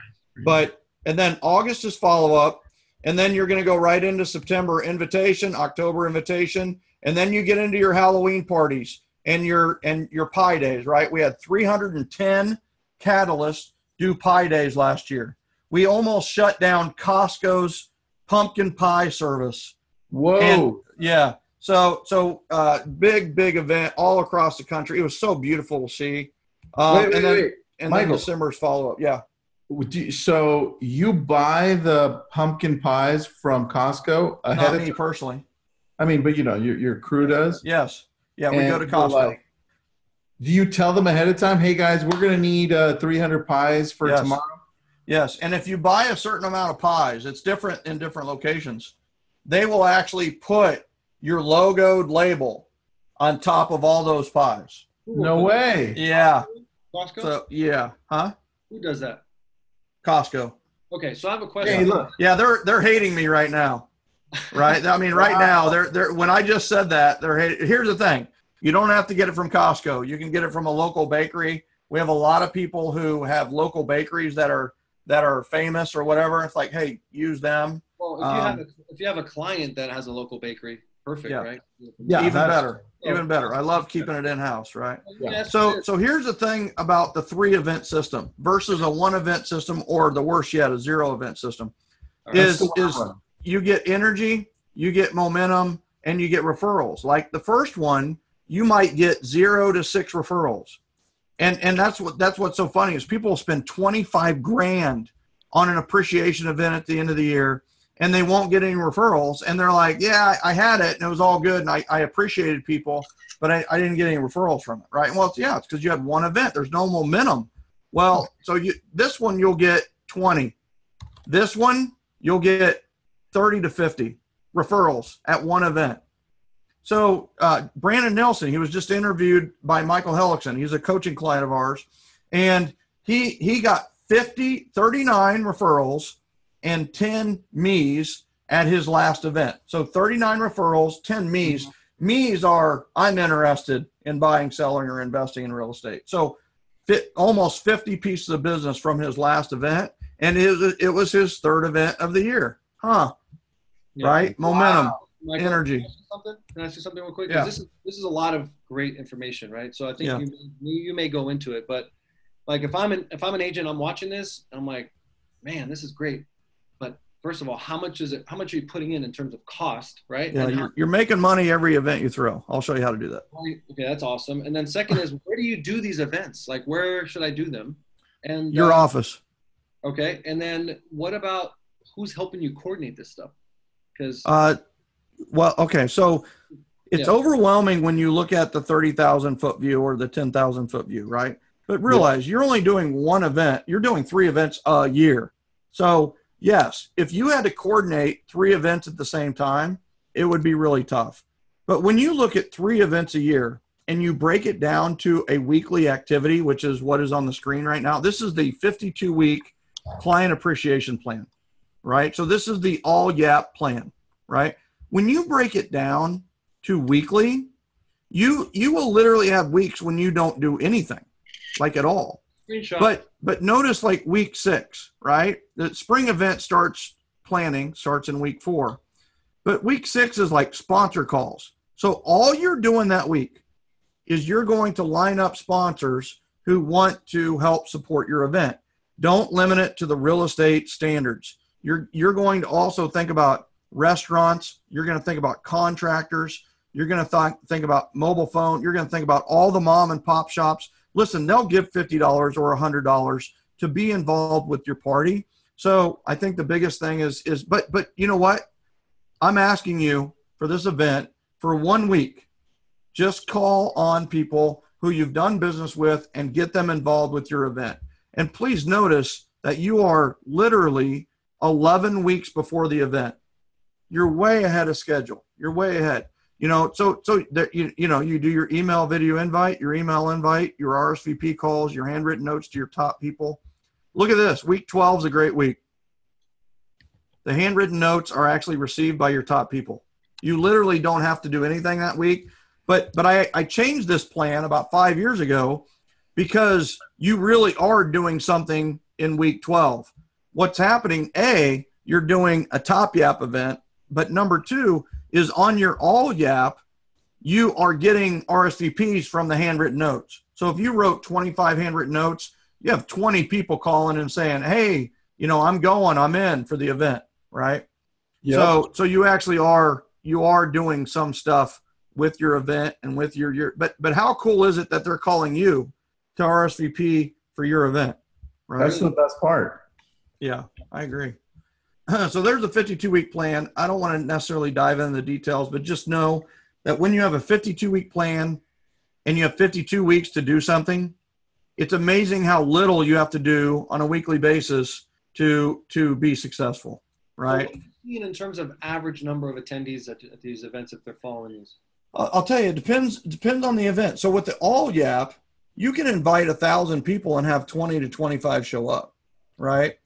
But and then August is follow up, and then you're going to go right into September invitation, October invitation, and then you get into your Halloween parties and your and your pie days. Right? We had 310 catalysts do pie days last year. We almost shut down Costco's pumpkin pie service. Whoa. And, yeah. So so uh, big big event all across the country. It was so beautiful to see. Um, wait, wait, and then, wait. And Michael. then December's follow up. Yeah. Do So you buy the pumpkin pies from Costco ahead Not of me time? personally. I mean, but you know, your, your crew does. Yes. Yeah, we And go to Costco. like, do you tell them ahead of time, hey guys, we're gonna need uh, 300 pies for Yes. tomorrow? yes. And if you buy a certain amount of pies, it's different in different locations. They will actually put your logoed label on top of all those pies. No way. Yeah. Costco? So yeah. Huh? Who does that? Costco. Okay, so I have a question. Hey, look. Yeah, they're they're hating me right now. Right? I mean, right now they're they're when I just said that, they're hate- here's the thing. You don't have to get it from Costco. You can get it from a local bakery. We have a lot of people who have local bakeries that are that are famous or whatever. It's like, hey, use them. Well, if you Um, have a, if you have a client that has a local bakery, perfect, Yeah. right? Yeah, even that's- better. Oh. Even better. I love keeping it in house, right? Yeah. So so here's the thing about the three event system versus a one event system or the worst yet, a zero event system. All right. is- is- you get energy, you get momentum, and you get referrals. Like the first one, you might get zero to six referrals. And and that's what that's what's so funny is people spend 25 grand on an appreciation event at the end of the year and they won't get any referrals. And they're like, Yeah, I, had it and it was all good and I, I appreciated people, but I, I didn't get any referrals from it. Right. Well, it's, yeah, it's because you had one event. There's no momentum. Well, so you this one you'll get 20. This one you'll get 30 to 50 referrals at one event. So uh, Brandon Nelson, he was just interviewed by Michael Hellickson. He's a coaching client of ours, and he he got 50, 39 referrals and 10 me's at his last event. So 39 referrals, 10 me's. Mm-hmm. Me's are I'm interested in buying, selling, or investing in real estate. So fit, almost 50 pieces of business from his last event, and it, was- it was his third event of the year. Huh? Yeah. Right? Momentum, Michael, energy. Can I you something? Can I ask something real quick? Yeah. This is this is a lot of great information, right? So I think Yeah. you you may go into it, but like if I'm an if I'm an agent, I'm watching this, I'm like, man, this is great. First of all, how much is it? How much are you putting in in terms of cost, right? Yeah, you're, you're making money every event you throw. I'll show you how to do that. okay, that's awesome. And then second is where do you do these events? Like where should I do them? And Your uh, office. okay, and then what about who's helping you coordinate this stuff? Because Uh, well, okay. So it's Yeah. overwhelming when you look at the 30,000 foot view or the 10,000 foot view, right? But realize you're only doing one event. You're doing three events a year. So, yes, if you had to coordinate three events at the same time, it would be really tough. But when you look at three events a year and you break it down to a weekly activity, which is what is on the screen right now, this is the 52 week client appreciation plan, right? So this is the all YAP plan, right? When you break it down to weekly, you you will literally have weeks when you don't do anything, like at all. Screenshot. But but notice like week six, right? The spring event starts planning starts in week four, but week six is like sponsor calls. So all you're doing that week is you're going to line up sponsors who want to help support your event. Don't limit it to the real estate standards. You're you're going to also think about restaurants. You're going to think about contractors. You're going to th- think about mobile phone. You're going to think about all the mom and pop shops listen, they'll give $50 or $100 to be involved with your party. So I think the biggest thing is, is, but, but you know what? I'm asking you for this event for one week, just call on people who you've done business with and get them involved with your event. And please notice that you are literally 11 weeks before the event. You're way ahead of schedule. You're way ahead you know so so that you, you know you do your email video invite your email invite your rsvp calls your handwritten notes to your top people look at this week 12 is a great week the handwritten notes are actually received by your top people you literally don't have to do anything that week but but I, I changed this plan about five years ago because you really are doing something in week 12. What's happening? A, you're doing a top yap event, but number two is on your all yap, you are getting RSVPs from the handwritten notes. So if you wrote 25 handwritten notes, you have 20 people calling and saying, "Hey, you know, I'm going, I'm in for the event," right? Yep. So so you actually are you are doing some stuff with your event and with your your but but how cool is it that they're calling you to RSVP for your event? Right? That's the best part. Yeah, I agree. so there's a 52 week plan. I don't want to necessarily dive into the details, but just know that when you have a 52 week plan and you have 52 weeks to do something, it's amazing how little you have to do on a weekly basis to to be successful, right? in terms of average number of attendees at, at these events if they're following these? I'll tell you, it depends depends on the event. So with the all yap, you can invite a thousand people and have 20 to 25 show up, right?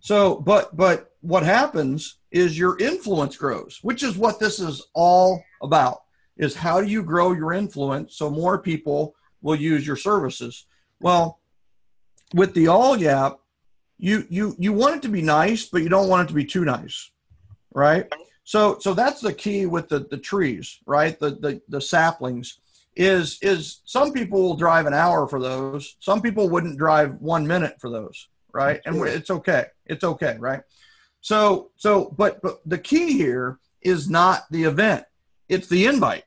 So, but but what happens is your influence grows, which is what this is all about. Is how do you grow your influence so more people will use your services? Well, with the all yap, you you you want it to be nice, but you don't want it to be too nice, right? So so that's the key with the the trees, right? The the the saplings is is some people will drive an hour for those. Some people wouldn't drive 1 minute for those, right? And it's okay. It's okay, right? So so but but the key here is not the event. It's the invite.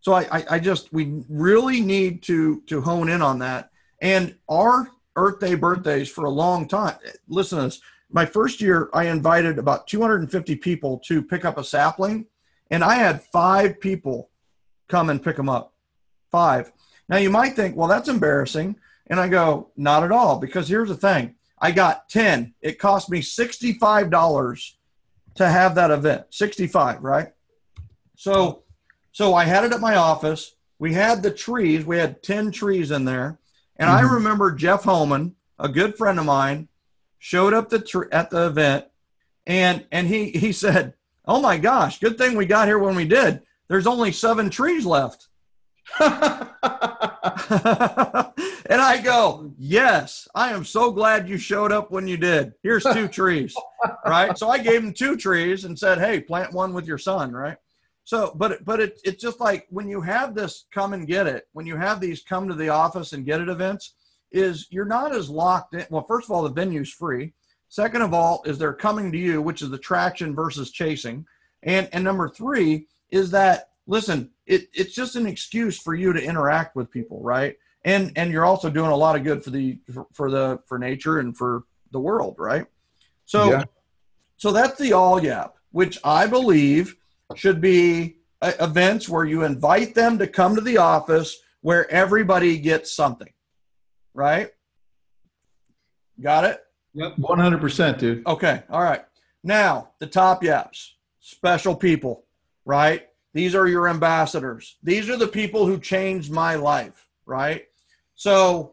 So I, I, I just we really need to to hone in on that. And our Earth Day birthdays for a long time. Listen to this my first year, I invited about 250 people to pick up a sapling, and I had five people come and pick them up. Five. Now you might think, well, that's embarrassing. And I go, not at all, because here's the thing I got 10. It cost me $65 to have that event. 65, right? So so I had it at my office. We had the trees, we had 10 trees in there. And mm-hmm. I remember Jeff Holman, a good friend of mine, showed up the tr- at the event, and and he he said, "Oh my gosh, good thing we got here when we did. There's only seven trees left." and I go, "Yes, I am so glad you showed up when you did. Here's two trees." Right? So I gave him two trees and said, "Hey, plant one with your son." Right? So, but but it, it's just like when you have this come and get it, when you have these come to the office and get it events, is you're not as locked in. Well, first of all, the venue's free. Second of all, is they're coming to you, which is the traction versus chasing. And and number three is that listen, it, it's just an excuse for you to interact with people, right? And and you're also doing a lot of good for the for, the for nature and for the world, right? So yeah. so that's the all yap, which I believe should be events where you invite them to come to the office where everybody gets something right? Got it? Yep. 100%, dude. Okay. All right. Now, the top yaps, special people, right? These are your ambassadors. These are the people who changed my life, right? So,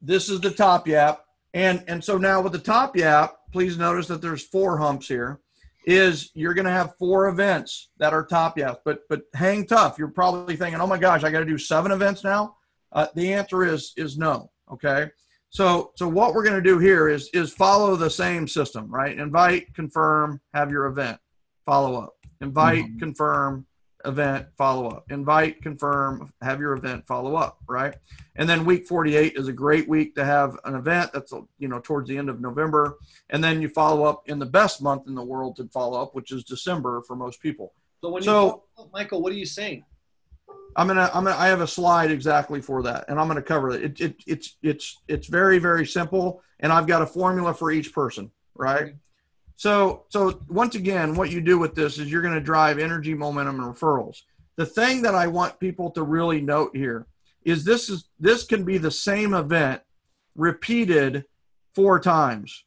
this is the top yap. And and so now with the top yap, please notice that there's four humps here. Is you're going to have four events that are top yaps, but but hang tough. You're probably thinking, oh my gosh, I got to do seven events now. Uh, the answer is is no. Okay. So so what we're going to do here is is follow the same system, right? Invite, confirm, have your event, follow up. Invite, mm-hmm. confirm, event, follow up. Invite, confirm, have your event, follow up, right? And then week 48 is a great week to have an event that's you know towards the end of November, and then you follow up in the best month in the world to follow up, which is December for most people. So when so, you Michael, what are you saying? I'm gonna I'm gonna I have a slide exactly for that, and I'm gonna cover it. It, it it's it's it's very very simple, and I've got a formula for each person, right? So so once again, what you do with this is you're gonna drive energy, momentum, and referrals. The thing that I want people to really note here is this is this can be the same event repeated four times,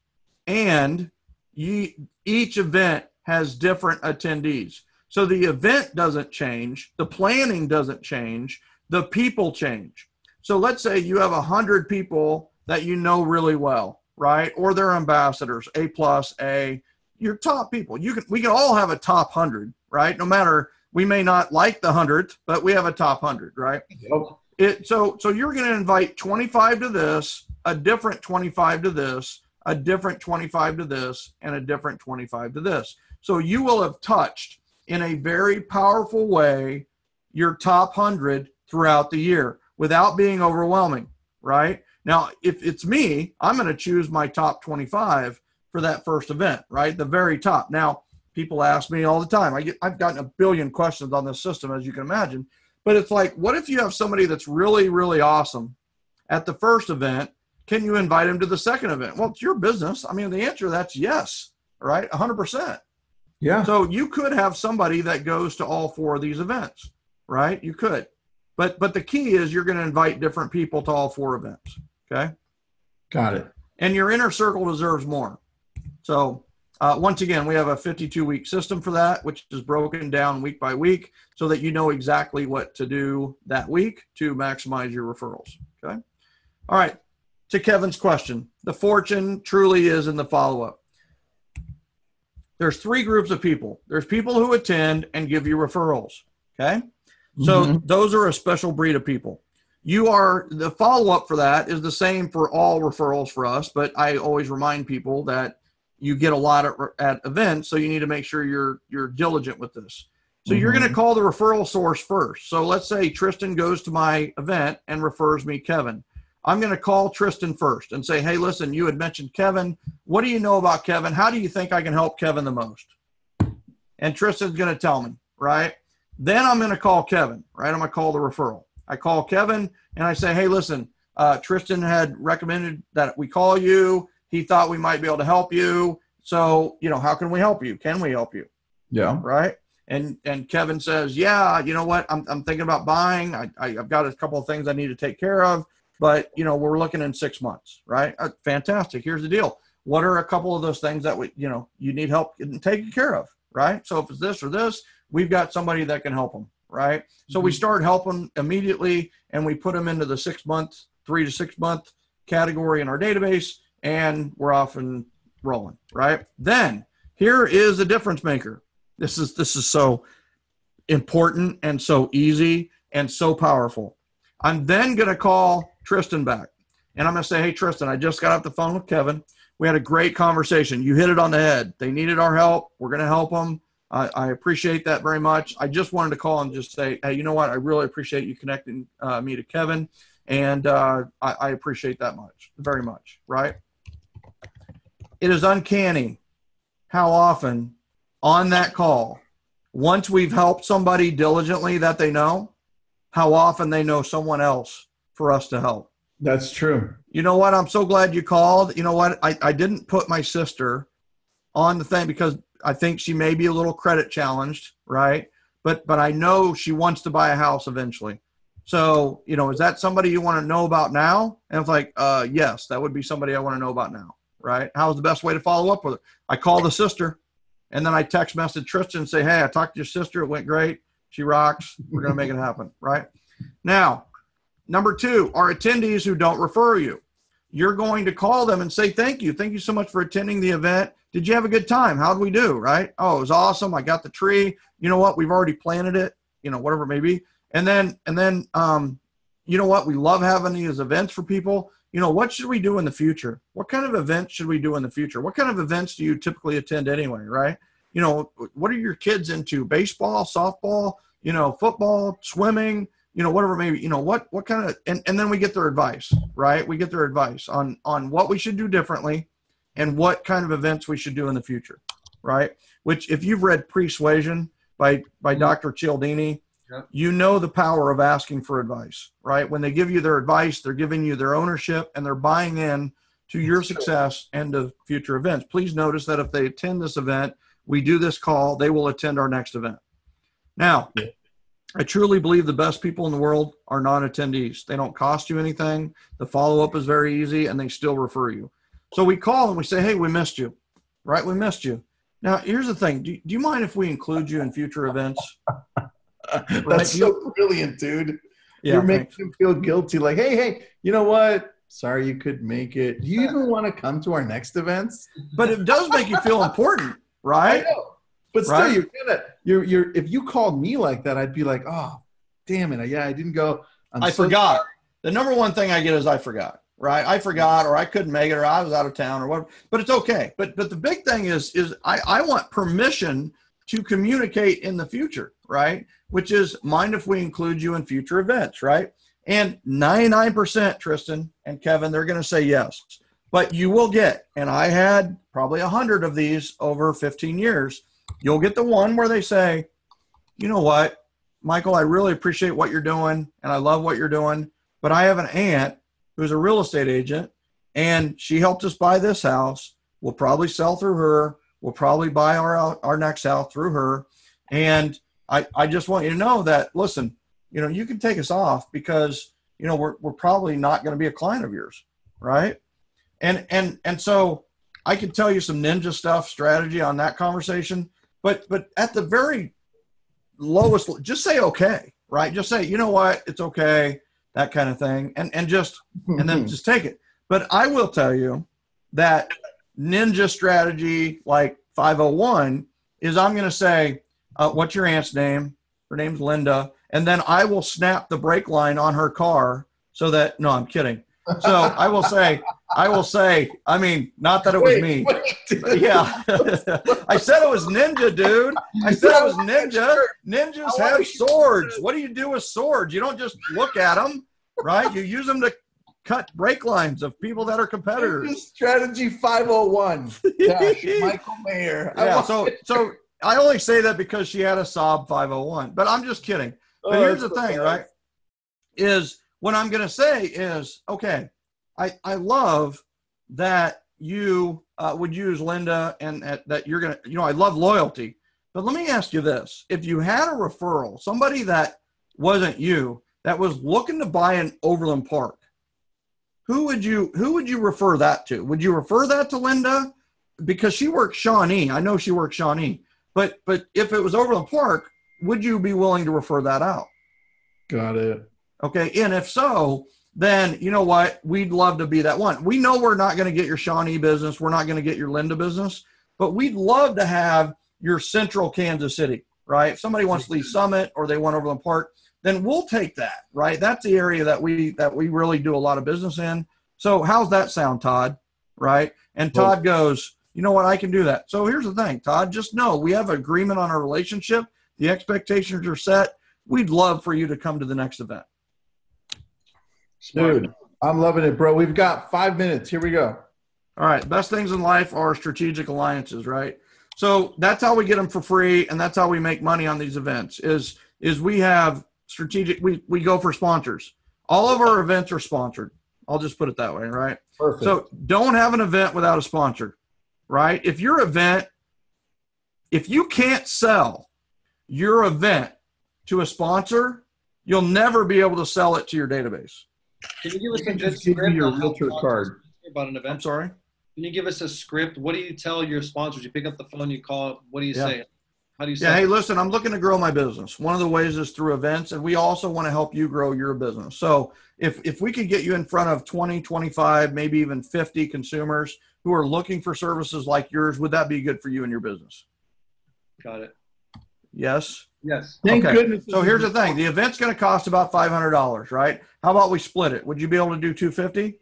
and you, each event has different attendees. So the event doesn't change, the planning doesn't change, the people change. So let's say you have a hundred people that you know really well, right? Or they're ambassadors, A plus, A, your top people. You can we can all have a top hundred, right? No matter We may not like the hundredth, but we have a top hundred, right? Yep. It so so you're going to invite 25 to this, a different 25 to this, a different 25 to this, and a different 25 to this. So you will have touched in a very powerful way your top 100 throughout the year without being overwhelming, right? Now, if it's me, I'm going to choose my top 25 for that first event, right? The very top. Now, people ask me all the time. I get I've gotten a billion questions on this system as you can imagine. But it's like, what if you have somebody that's really, really awesome at the first event? Can you invite him to the second event? Well, it's your business. I mean, the answer to that's yes, right? 100%. Yeah. So you could have somebody that goes to all four of these events, right? You could. But but the key is you're going to invite different people to all four events, okay? Got it. And your inner circle deserves more. So uh, once again, we have a 52 week system for that, which is broken down week by week so that you know exactly what to do that week to maximize your referrals. Okay. All right. To Kevin's question, the fortune truly is in the follow up. There's three groups of people there's people who attend and give you referrals. Okay. So Mhm. those are a special breed of people. You are the follow up for that is the same for all referrals for us, but I always remind people that you get a lot at, at events, so you need to make sure you're you're diligent with this. So you're going to mm-hmm. call the referral source first. So let's say Tristan goes to my event and refers me Kevin. I'm going to call Tristan first and say, "Hey, listen, you had mentioned Kevin. What do you know about Kevin? How do you think I can help Kevin the most?" And Tristan's going to tell me, right? Then I'm going to call Kevin, right? I'm going to call the referral. I call Kevin and I say, hey, listen, uh, Tristan had recommended that we call you. He thought we might be able to help you. So, you know, how can we help you? Can we help you? Yeah. Right. And and Kevin says, yeah, you know what? I'm, I'm thinking about buying. I, I, I've got a couple of things I need to take care of, but, you know, we're looking in six months. Right. Uh, fantastic. Here's the deal. What are a couple of those things that we, you know, you need help getting taken care of? Right. So if it's this or this, we've got somebody that can help them. Right. So we Mhm. start helping immediately and we put them into the six month, three to six month category in our database and we're off and rolling. Right. Then here is a difference maker. This is this is so important and so easy and so powerful. I'm then gonna call Tristan back and I'm gonna say, Hey Tristan, I just got off the phone with Kevin. We had a great conversation. You hit it on the head. They needed our help. We're gonna help them. I, I appreciate that very much. I just wanted to call and just say, hey, you know what? I really appreciate you connecting uh, me to Kevin, and uh, I, I appreciate that much, very much. Right? It is uncanny how often on that call, once we've helped somebody diligently that they know, how often they know someone else for us to help. That's true. You know what? I'm so glad you called. You know what? I, I didn't put my sister on the thing because I think she may be a little credit challenged, right? But but I know she wants to buy a house eventually. So, you know, is that somebody you want to know about now? And it's like, uh, yes, that would be somebody I want to know about now, right? How's the best way to follow up with her? I call the sister and then I text message Tristan and say, hey, I talked to your sister. It went great. She rocks. We're going to make it happen, right? Now, number two are attendees who don't refer you. You're going to call them and say, thank you. Thank you so much for attending the event. Did you have a good time? How'd we do? Right? Oh, it was awesome. I got the tree. You know what? We've already planted it, you know, whatever it may be. And then, and then, um, you know what? We love having these events for people. You know, what should we do in the future? What kind of events should we do in the future? What kind of events do you typically attend anyway? Right? You know, what are your kids into? Baseball, softball, you know, football, swimming, you know, whatever maybe, you know, what, what kind of, and, and then we get their advice, right? We get their advice on, on what we should do differently and what kind of events we should do in the future, right? Which, if you've read Persuasion by by Mhm. Dr. Cialdini, you know the power of asking for advice, right? When they give you their advice, they're giving you their ownership and they're buying in to your success and to future events. Please notice that if they attend this event, we do this call, they will attend our next event. Now, Yeah. I truly believe the best people in the world are non-attendees. They don't cost you anything. The follow-up is very easy and they still refer you. So we call and we say, hey, we missed you, right? We missed you. Now, here's the thing. Do, do you mind if we include you in future events? That's so brilliant, dude. You're making thanks. them feel guilty. Like, hey, hey, you know what? Sorry you couldn't make it. Do you even want to come to our next events? But it does make you feel important, I right? know. But still, Right. you're gonna you're you're if you called me like that, I'd be like, oh, damn it, yeah, I didn't go. I'm I so forgot. The number one thing I get is I forgot. Right? I forgot, or I couldn't make it, or I was out of town, or whatever. But it's okay. But but the big thing is is I I want permission to communicate in the future, right? Which is mind if we include you in future events, right? And 99% Tristan and Kevin, they're going to say yes. But you will get, and I had probably a hundred of these over 15 years. You'll get the one where they say, you know what, Michael, I really appreciate what you're doing and I love what you're doing. But I have an aunt who's a real estate agent and she helped us buy this house. We'll probably sell through her. We'll probably buy our our next house through her. And I, I just want you to know that listen, you know, you can take us off because, you know, we're we're probably not going to be a client of yours. Right. And and and so I can tell you some ninja stuff strategy on that conversation. But but at the very lowest just say okay right just say you know what it's okay that kind of thing and and just and then just take it. But i will tell you that ninja strategy like 501 is i'm going to say uh, what's your aunt's name? Her name's linda. And then i will snap the brake line on her car so that no i'm kidding. So i will say i will say i mean not that it was Wait, me. wait, yeah. I said it was ninja dude. I said it was ninja. ninjas have swords. what do you do with swords? You don't just look at them right you use them to cut brake lines of people that are competitors Strategy 501. Dash, Michael Maher. Yeah so so i only say that because she had a sob 501 but i'm just kidding but Oh, here's the thing bad. right is what i'm going to say is okay i i love that you uh, would use linda and uh, that you're going to you know i love loyalty but let me ask you this if you had a referral somebody that wasn't you that was looking to buy an overland park who would you who would you refer that to would you refer that to linda because she works shawnee i know she works shawnee but but if it was overland park would you be willing to refer that out Got it. Okay. And if so, then you know what? We'd love to be that one. We know we're not going to get your Shawnee business. We're not going to get your Linda business, but we'd love to have your central Kansas City, right? If somebody wants to leave Summit or they want Overland Park, then we'll take that, right? That's the area that we that we really do a lot of business in. So how's that sound, Todd? Right? And Todd goes, you know what? I can do that. So here's the thing, Todd. Just know we have agreement on our relationship. The expectations are set. We'd love for you to come to the next event. Dude, I'm loving it, bro. We've got five minutes. Here we go. All right. Best things in life are strategic alliances, right? So that's how we get them for free, and that's how we make money on these events. Is is we have strategic. We we go for sponsors. All of our events are sponsored. I'll just put it that way, right? Perfect. So don't have an event without a sponsor, right? If your event, if you can't sell your event to a sponsor, you'll never be able to sell it to your database. Can you give us You a can good just give me script your realtor card. about an I'm event? sorry. Can you give us a script? What do you tell your sponsors? You pick up the phone, you call. What do you Yeah. say? How do you Yeah, say? hey, listen, I'm looking to grow my business. One of the ways is through events, and we also want to help you grow your business. So if if we could get you in front of 20, 25, maybe even 50 consumers who are looking for services like yours, would that be good for you and your business? Got it. Yes. Yes. Thank Okay. goodness. So here's the thing: the event's going to cost about five hundred dollars, right? How about we split it? Would you be able to do two fifty?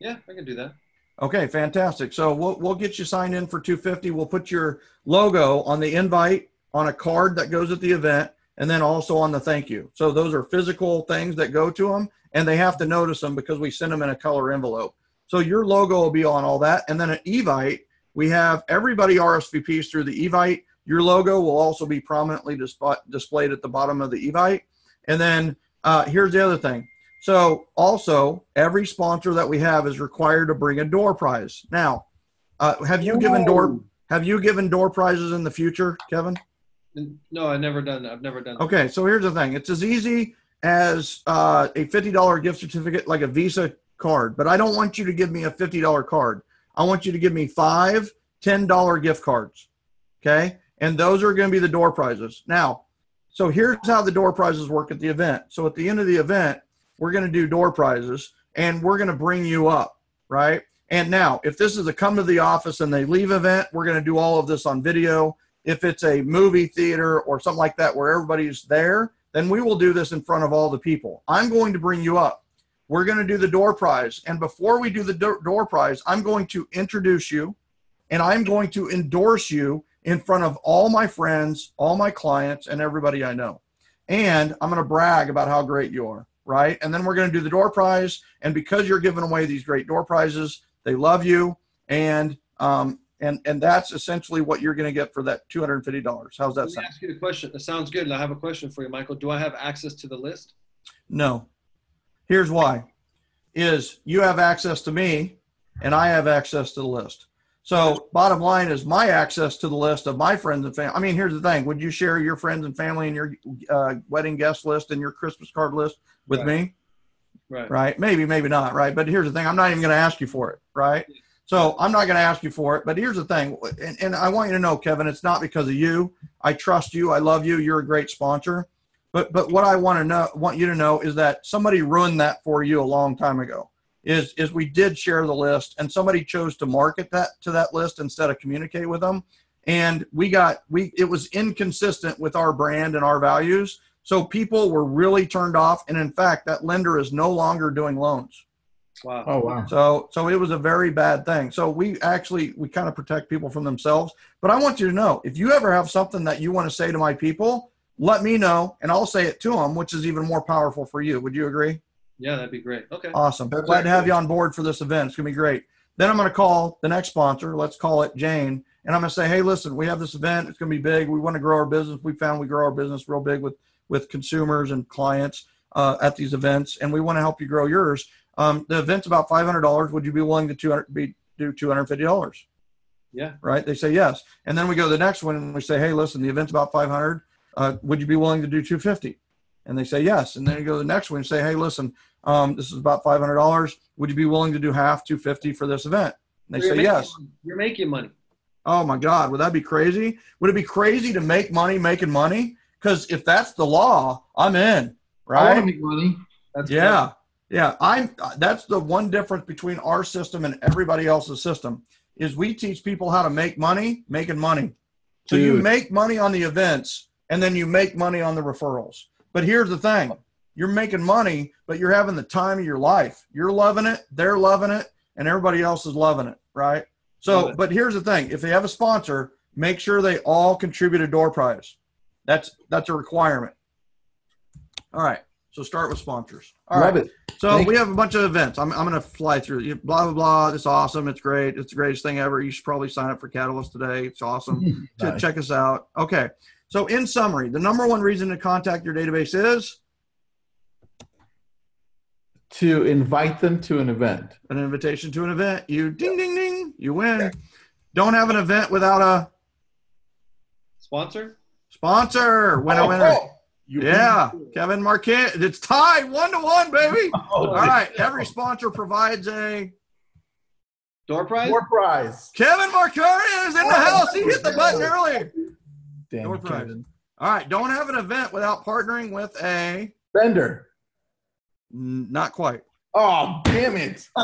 Yeah, I can do that. Okay, fantastic. So we'll we'll get you signed in for 250. We'll put your logo on the invite on a card that goes at the event and then also on the thank you. So those are physical things that go to them and they have to notice them because we send them in a color envelope. So your logo will be on all that and then at Evite, we have everybody RSVPs through the Evite. Your logo will also be prominently disp- displayed at the bottom of the Evite. And then uh, here's the other thing. So also, every sponsor that we have is required to bring a door prize. Now, uh, have you given door have you given door prizes in the future, Kevin? No, I've never done that. I've never done that. Okay, so here's the thing. It's as easy as uh, a $50 gift certificate, like a Visa card, but I don't want you to give me a $50 card. I want you to give me five $10 gift cards. Okay, and those are going to be the door prizes. Now, so here's how the door prizes work at the event. So at the end of the event, we're going to do door prizes and we're going to bring you up, right? And now, if this is a come to the office and they leave event, we're going to do all of this on video. if it's a movie theater or something like that where everybody's there, then we will do this in front of all the people. I'm going to bring you up. We're going to do the door prize. And before we do the door, prize, I'm going to introduce you and I'm going to endorse you in front of all my friends, all my clients, and everybody I know. And I'm going to brag about how great you are, right? And then we're going to do the door prize. And because you're giving away these great door prizes, they love you. And um, and and that's essentially what you're going to get for that two hundred and fifty dollars. How's that Let me sound? ask you the question. That sounds good. And I have a question for you, Michael. Do I have access to the list? No. Here's why: is you have access to me, and I have access to the list. So bottom line is my access to the list of my friends and family. I mean, here's the thing: would you share your friends and family and your uh, wedding guest list and your Christmas card list with Right. me? Right. right? Maybe, maybe not, right? But here's the thing: I'm not even going to ask you for it, right? So I'm not going to ask you for it. But here's the thing, and, and I want you to know, Kevin, it's not because of you. I trust you. I love you. You're a great sponsor. But but what I want to know, want you to know, is that somebody ruined that for you a long time ago. Is is we did share the list, and somebody chose to market that to that list instead of communicate with them, and we got we it was inconsistent with our brand and our values. So people were really turned off, and in fact, that lender is no longer doing loans. Wow. Oh wow. So so it was a very bad thing. So we actually we kind of protect people from themselves. But I want you to know if you ever have something that you want to say to my people, let me know and I'll say it to them, which is even more powerful for you. Would you agree? Yeah, that'd be great. Okay. Awesome. That's Glad to have you on board for this event. It's gonna be great. Then I'm gonna call the next sponsor. Let's call it Jane. And I'm gonna say, hey, listen, we have this event. It's gonna be big. We want to grow our business. We found we grow our business real big with with consumers and clients uh, at these events, and we want to help you grow yours. Um, the event's about five hundred dollars. Would you be willing to 200, be, do two hundred fifty dollars? Yeah. Right? They say yes, and then we go to the next one and we say, hey, listen, the event's about five hundred. Uh, would you be willing to do two fifty? And they say yes, and then you go to the next one and say, hey, listen, um, this is about five hundred dollars. Would you be willing to do half two fifty for this event? And they You're say yes. money. You're making money. Oh my God, would that be crazy? Would it be crazy to make money making money? Because if that's the law, I'm in. Right. I want to make money. That's Yeah, yeah. I'm. That's the one difference between our system and everybody else's system is we teach people how to make money making money. So you make money on the events and then you make money on the referrals. But here's the thing: you're making money, but you're having the time of your life. You're loving it, they're loving it, and everybody else is loving it, right? So, but here's the thing: if they have a sponsor, make sure they all contribute a door prize. That's that's a requirement. All right. So start with sponsors. All right. Love it. So Thank we have a bunch of events. I'm, I'm going to fly through. You- Blah blah blah. It's awesome. It's great. It's the greatest thing ever. You should probably sign up for Catalyst today. It's awesome. to Nice. check us out. Okay. So in summary, the number one reason to contact your database is To invite them to an event. an invitation to an event. You ding ding ding. You win. Don't have an event without a Sponsor? Sponsor. Winner Oh, winner. oh, you- Yeah, Kevin Marquette. It's tied one to one, baby. Oh, All right. Every sponsor provides a Door prize? More prize. Kevin Marquette is in the house. He hit the button earlier. Damn Door it, prize. Kevin. All right. Don't have an event without partnering with a vendor. N- not quite. Oh, damn it.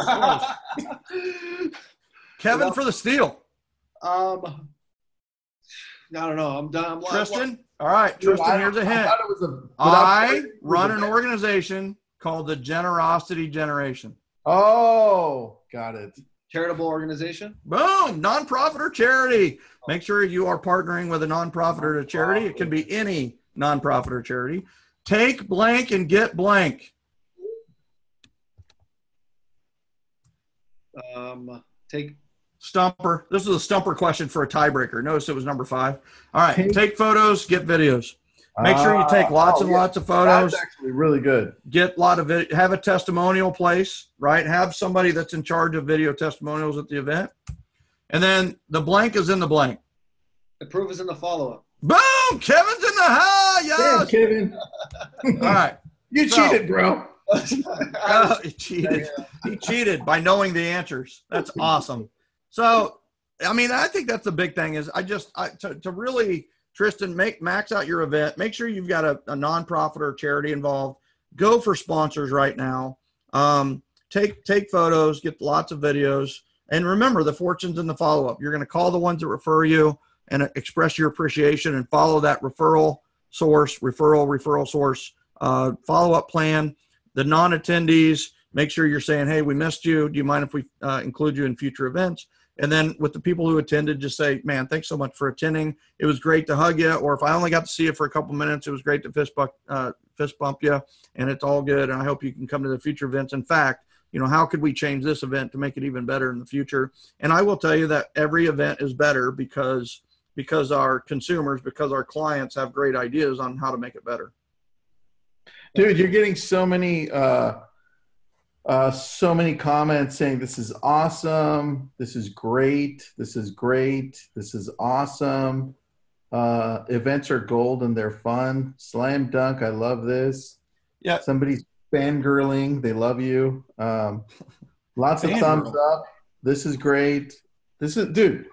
Kevin Well- for the steal. um, I don't know. I'm done. I'm Tristan. All right, Dude, Tristan. I- Here's a hint. thought it was a- without- I run an organization called the Generosity Generation. Oh, got it. Charitable organization? Boom! Nonprofit or charity. Make sure you are partnering with a nonprofit or a charity. It can be any nonprofit or charity. Take blank and get blank. Um, take Stumper. This is a stumper question for a tiebreaker. Notice it was number five. All right. Take- Take photos, get videos. Make sure you take Ah, lots oh, and yeah. lots of photos. That's actually really good. get a lot of it have a testimonial place right have somebody that's in charge of video testimonials at the event and then the blank is in the blank the proof is in the follow up. boom kevin's in the house Damn, Kevin. all right You So- cheated, bro. Oh, he cheated he cheated by knowing the answers that's awesome so i mean i think that's the big thing is i just I, to, to really tristan make max out your event make sure you've got a, a nonprofit or charity involved go for sponsors right now um, take take photos get lots of videos and remember the fortunes in the follow-up you're going to call the ones that refer you and express your appreciation and follow that referral source, referral, referral source, uh, follow up plan. The non attendees, make sure you're saying, hey, we missed you. Do you mind if we uh, include you in future events? And then with the people who attended, just say, man, thanks so much for attending. It was great to hug you. Or if I only got to see you for a couple minutes, it was great to fist bump, uh, fist bump you. And it's all good. And I hope you can come to the future events. In fact, you know, how could we change this event to make it even better in the future? And I will tell you that every event is better because because our consumers, because our clients have great ideas on how to make it better. Dude, you're getting so many uh uh, so many comments saying this is awesome, this is great, this is great, this is awesome. Uh, events are gold and they're fun. Slam dunk, I love this. Yeah. Somebody's fangirling, they love you. Um, lots of thumbs up. This is great. This is, dude,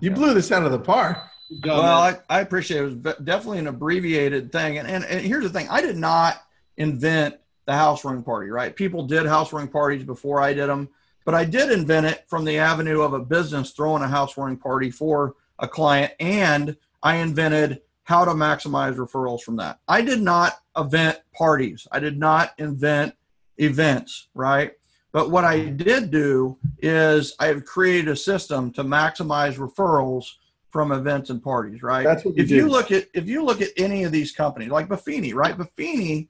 you blew this out of the park. well, I, I appreciate it. It was definitely an abbreviated thing. And, and, and here's the thing I did not invent the housewarming party, right? People did housewarming parties before I did them, but I did invent it from the avenue of a business throwing a house housewarming party for a client, and I invented how to maximize referrals from that. I did not invent parties. I did not invent events, right? But what I did do is I have created a system to maximize referrals from events and parties, right? That's what you if you look at if you look at any of these companies, like Buffini, right? Buffini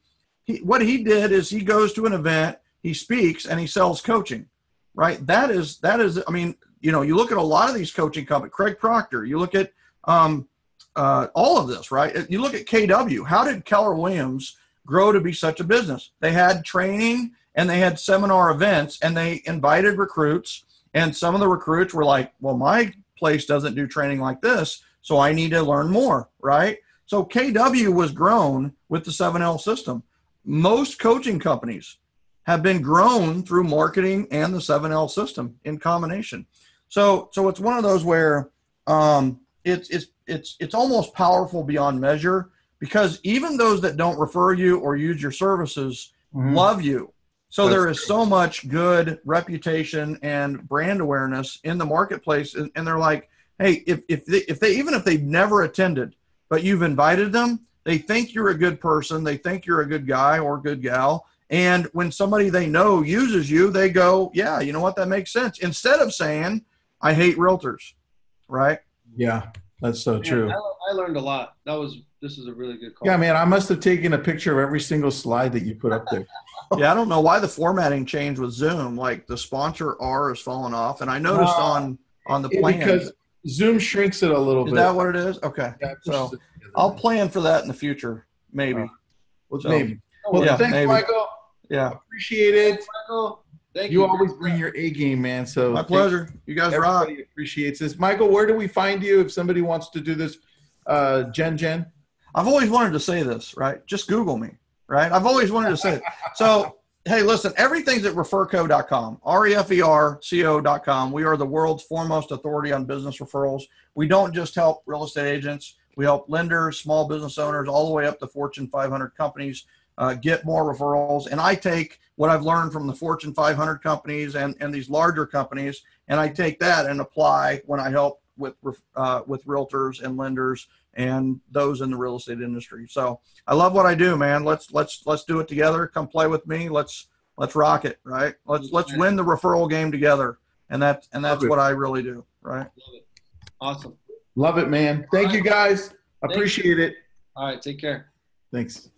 he, what he did is he goes to an event, he speaks, and he sells coaching, right? That is that is. I mean, you know, you look at a lot of these coaching companies. Craig Proctor. You look at um, uh, all of this, right? You look at KW. How did Keller Williams grow to be such a business? They had training and they had seminar events, and they invited recruits. And some of the recruits were like, "Well, my place doesn't do training like this, so I need to learn more," right? So KW was grown with the 7L system most coaching companies have been grown through marketing and the 7L system in combination. So, so it's one of those where um, it's it's it's it's almost powerful beyond measure because even those that don't refer you or use your services mm-hmm. love you. So That's there is so much good reputation and brand awareness in the marketplace, and, and they're like, hey, if if they, if they even if they've never attended, but you've invited them, they think you're a good person, they think you're a good guy or good gal. And when somebody they know uses you, they go, yeah, you know what? That makes sense. Instead of saying, I hate realtors, right? Yeah, that's so true. I, I learned a lot. That was, this is a really good call. Yeah, man, I must have taken a picture of every single slide that you put up there. yeah, I don't know why the formatting changed with Zoom. Like the sponsor R has fallen off. And I noticed uh, on, on the plan. Because Zoom shrinks it a little is bit. Is that what it is? Okay. Yeah, so I'll plan for that in the future, maybe. Uh, well, so, maybe. Well, yeah, thanks, maybe. Michael. Yeah, appreciate it. Michael. Thank you. You always bring your A game, man. So my pleasure. You guys everybody rock. appreciates this. Michael, where do we find you if somebody wants to do this? Uh, Jen, Jen. I've always wanted to say this, right? Just Google me, right? I've always wanted to say it. So hey, listen, everything's at referco.com, R-E-F-E-R-C-O.com. We are the world's foremost authority on business referrals. We don't just help real estate agents. We help lenders, small business owners, all the way up to Fortune 500 companies uh, get more referrals. And I take what I've learned from the Fortune 500 companies and, and these larger companies, and I take that and apply when I help with uh, with realtors and lenders and those in the real estate industry. So I love what I do, man. Let's let's let's do it together. Come play with me. Let's let's rock it, right? Let's let's win the referral game together, and that and that's what I really do, right? Awesome. Love it, man. Thank you guys. Appreciate it. All right. Take care. Thanks.